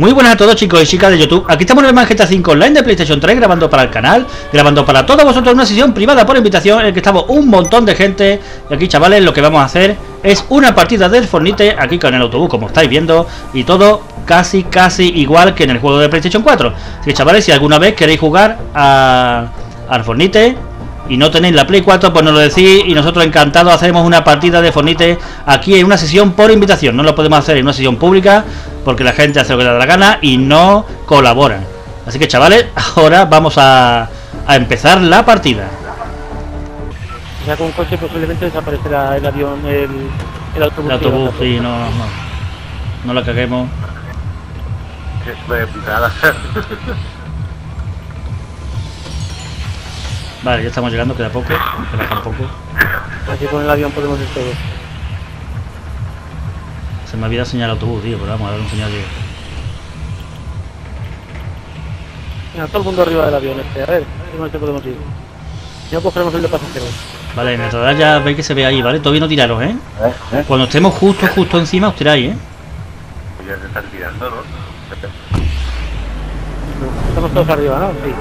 Muy buenas a todos chicos y chicas de YouTube. Aquí estamos en el GTA 5 Online de PlayStation 3 Grabando para el canal Grabando para todos vosotros una sesión privada por invitación En el que estamos un montón de gente. Y aquí chavales lo que vamos a hacer Es una partida del Fornite Aquí con el autobús como estáis viendo Y todo casi casi igual que en el juego de PlayStation 4 Así que chavales si alguna vez queréis jugar a, al Fornite y no tenéis la Play 4, pues nos lo decís y nosotros encantados hacemos una partida de Fornite aquí en una sesión por invitación. No lo podemos hacer en una sesión pública porque la gente hace lo que le da la gana y no colaboran. Así que chavales, ahora vamos a, a empezar la partida. Ya con un coche posiblemente desaparecerá el avión, el, el autobús. El autobús, sí, no, no, no la caguemos. Vale, ya estamos llegando, queda poco, queda un poco. Así con el avión podemos ir todos. Se me había señalado el autobús, tío, pero vamos a dar un señal de... Mira, todo el mundo arriba del avión este, a ver, a ver podemos ir. Ya cogeremos el de pasajeros. Vale, mientras ya veis que se ve ahí, ¿vale? Todavía no tiraros, ¿eh? ¿Eh? ¿Eh? Cuando estemos justo, justo encima os tiráis, ¿eh? Pues ya se están tirando, ¿no? Estamos todos arriba, ¿no? Sí.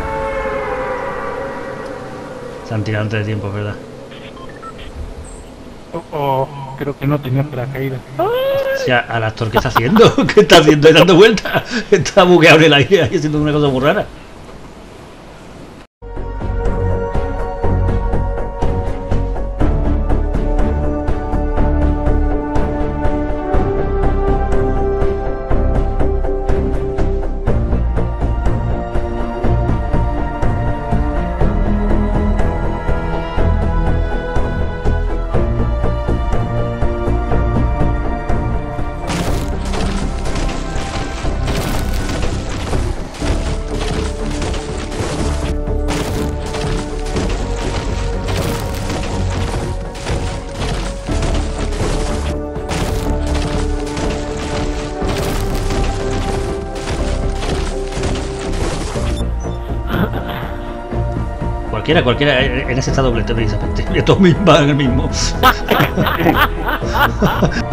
Se han tirado antes de tiempo, es verdad. Oh, oh, creo que no tenía paracaídas. O sea, al actor, ¿qué está haciendo? ¿Qué está haciendo? ¿Ahí dando vueltas? Está bugueado en el aire haciendo una cosa muy rara. Cualquiera, cualquiera, en ese estado doblete precisamente. Que todos mis- van el mismo.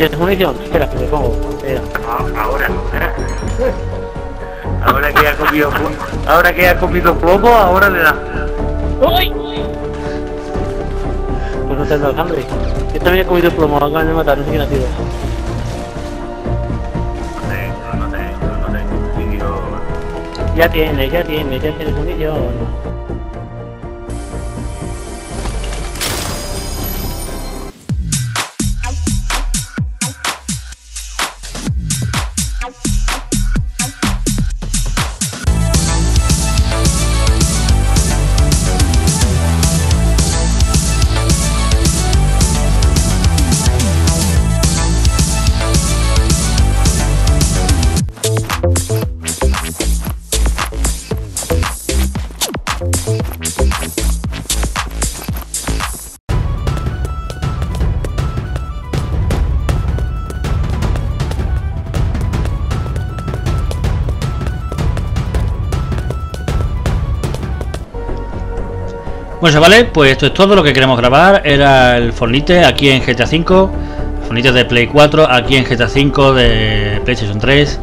tienes munición? Espera, que me pongo. Espera. Ah, Ahora. Ahora que ha comido plomo, ahora que ha comido plomo, ahora le da. ¡Uy! Pues no tendrás hambre. Yo también he comido plomo, acaban de matar, no sé quién ha sido. No tengo, no tengo, no tengo. Tío. Ya tienes, ya tienes, ya tienes munición. Bueno, chavales, pues esto es todo lo que queremos grabar. Era el Fornite aquí en GTA V. Fornite de Play 4 aquí en GTA V de PlayStation 3.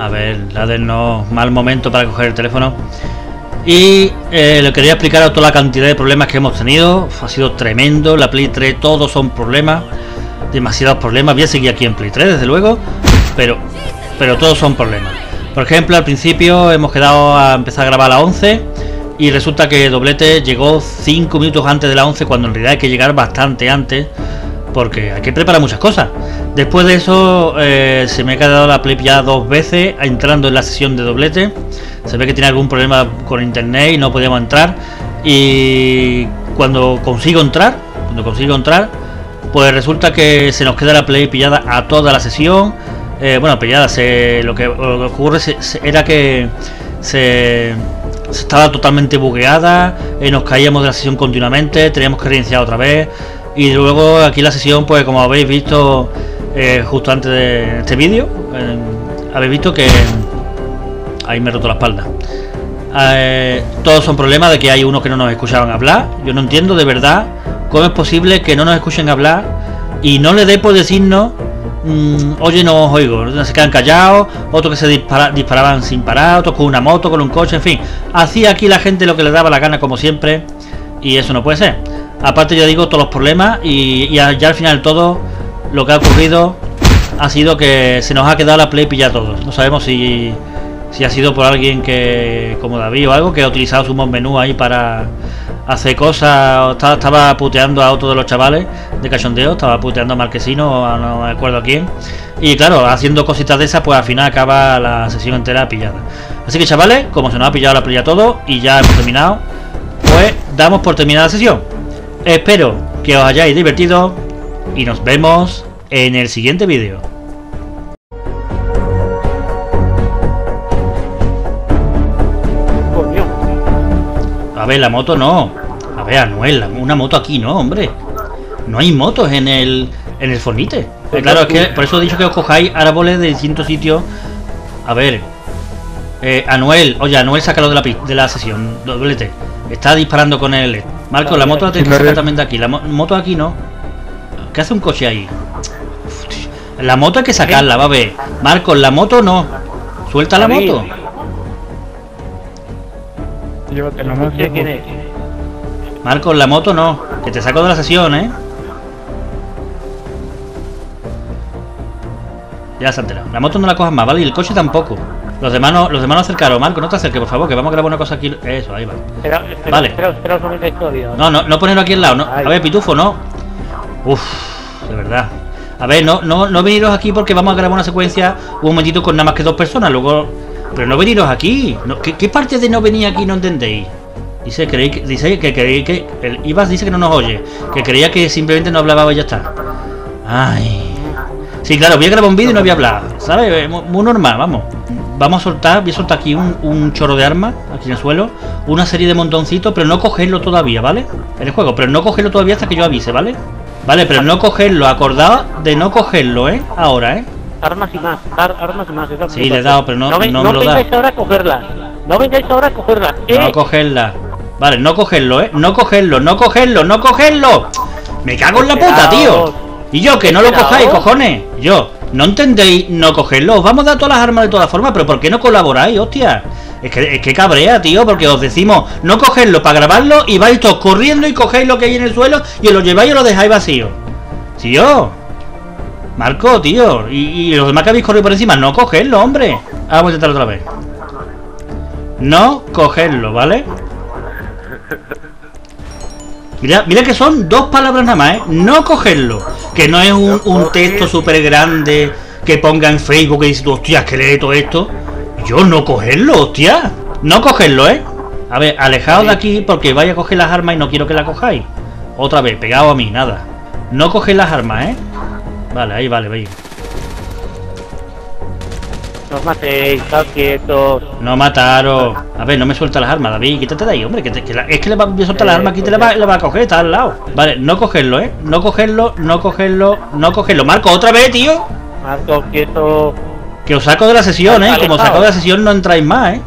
A ver, no mal momento para coger el teléfono. Y eh, le quería explicar toda la cantidad de problemas que hemos tenido. Ha sido tremendo. La Play 3, todos son problemas. Demasiados problemas. Voy a seguir aquí en Play 3, desde luego. Pero, pero todos son problemas. Por ejemplo, al principio hemos quedado a empezar a grabar a las 11 y resulta que Doblete llegó 5 minutos antes de las 11 cuando en realidad hay que llegar bastante antes porque hay que preparar muchas cosas. Después de eso eh, se me ha quedado la play ya dos veces entrando en la sesión de Doblete. Se ve que tiene algún problema con internet y no podíamos entrar. Y cuando consigo entrar, cuando consigo entrar, pues resulta que se nos queda la play pillada a toda la sesión. Eh, bueno, pillada, se, lo, que, lo que ocurre se- era que se estaba totalmente bugueada, eh, nos caíamos de la sesión continuamente, teníamos que reiniciar otra vez. Y luego aquí la sesión, pues como habéis visto eh, justo antes de este vídeo, eh, habéis visto que ahí me he roto la espalda. Eh, todos son problemas de que hay unos que no nos escuchaban hablar. Yo no entiendo de verdad cómo es posible que no nos escuchen hablar y no le dé por decirnos, mm, oye, no os oigo. Se quedan callados, otros que se dispara- disparaban sin parar, otros con una moto, con un coche, en fin. Hacía aquí la gente lo que le daba la gana, como siempre, y eso no puede ser. Aparte, ya digo, todos los problemas y, y ya al final todo lo que ha ocurrido ha sido que se nos ha quedado la play pillada todos. No sabemos si, si ha sido por alguien que, como David o algo, que ha utilizado su menú ahí para hacer cosas. Estaba, puteando a otro de los chavales de cachondeo, estaba puteando a Marquesino, no me acuerdo a quién. Y claro, haciendo cositas de esas, pues al final acaba la sesión entera pillada. Así que chavales, como se nos ha pillado la play a todo y ya hemos terminado, pues damos por terminada la sesión. Espero que os hayáis divertido y nos vemos en el siguiente vídeo. A ver, la moto no. A ver, Anuel, una moto aquí no, hombre. No hay motos en el en el Fornite. Eh, claro, es que por eso he dicho que os cojáis árboles de distintos sitios. A ver. Eh, Anuel, oye, Anuel sácalo de la, de la sesión, doblete. Está disparando con el LED. Marco, la moto la tienes que sacar también de aquí. La mo- moto aquí no. ¿Qué hace un coche ahí? La moto hay que sacarla, va a ver. Marcos, la moto no. Suelta la moto. Llévatela más ¿Usted quién es? Marcos, la moto no. Que te saco de la sesión, ¿eh? Ya se enterado. La moto no la cojas más, ¿vale? Y el coche tampoco. Los demás no, los demás no acercaron. Marco, no te acerques, por favor, que vamos a grabar una cosa aquí. Eso, ahí va. Espera, espera, Vale. espera, espera un. No, no, no ponerlo aquí al lado, no. A ver, pitufo, no. Uf, de verdad. A ver, no, no, no veniros aquí porque vamos a grabar una secuencia un momentito con nada más que dos personas. Luego. Pero no veniros aquí. ¿qué, qué parte de no venir aquí no entendéis? Dice, creí que, dice que creí que. El Ibas dice que no nos oye. Que creía que simplemente no hablaba y ya está. Ay. Sí, claro, voy a grabar un vídeo y no voy a hablar. ¿Sabes? Eh, Muy, normal, vamos. Vamos a soltar, voy a soltar aquí un, chorro de armas, aquí en el suelo, una serie de montoncitos, pero no cogerlo todavía, ¿vale? En el juego, pero no cogerlo todavía hasta que yo avise, ¿vale? Vale, pero no cogerlo, acordaos de no cogerlo, ¿eh? Ahora, ¿eh? Armas y más, ar- armas y más. esa Sí, puta. le he dado, pero no- ven- no me lo da. vengáis ahora a cogerlas. No vengáis ahora a cogerlas. ¿eh? No cogerla. Vale, no cogerlo, ¿eh? No cogerlo, no cogerlo, no cogerlo. Me cago en la puta, tío. Y yo, que no lo cojáis, cojones. Yo, ¿no entendéis no cogerlo? Os vamos a dar todas las armas de todas formas, pero ¿por qué no colaboráis, hostia? Es que, es que cabrea, tío, porque os decimos no cogerlo para grabarlo y vais todos corriendo y cogéis lo que hay en el suelo y os lo lleváis y lo dejáis vacío. Tío. Marco, tío. Y, y los demás que habéis corrido por encima, no cogerlo, hombre. Vamos a intentarlo otra vez. No cogerlo, ¿vale? Mira, mira que son dos palabras nada más, ¿eh? No cogerlo. Que no es un, un texto súper grande que ponga en Facebook y dices, tú, hostia, que lee todo esto. Yo no cogerlo, hostia. No cogerlo, ¿eh? A ver, alejaos de aquí porque vaya a coger las armas y no quiero que las cojáis. Otra vez, pegado a mí, nada. No coger las armas, ¿eh? Vale, ahí vale, veis. No os matéis, estad quietos. No mataros. A ver, no me suelta las armas, David. Quítate de ahí, hombre. Que te- que la- es que le va a soltar las armas aquí te la va, la va a coger, está al lado. Vale, no cogerlo, ¿eh? No cogerlo, no cogerlo, no cogerlo. Marco, otra vez, tío. Marco, quieto. Que os saco de la sesión, ¿eh? Como os saco de la sesión no entráis más, ¿eh?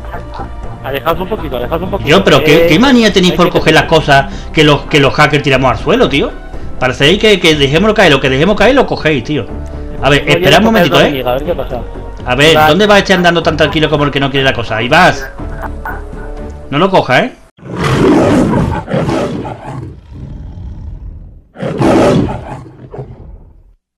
Alejaos un poquito, alejaos un poquito. Yo, pero ¿qué, Eh, qué manía tenéis por coger las cosas que los, que los hackers tiramos al suelo, tío? Parecéis que, que dejémoslo caer, lo que dejemos caer lo cogéis, tío. A ver, Voy a esperad un momentito, ¿eh? A ver qué pasa. A ver. ¿dónde vas este andando tan tranquilo como el que no quiere la cosa? Ahí vas. No lo coja, ¿eh?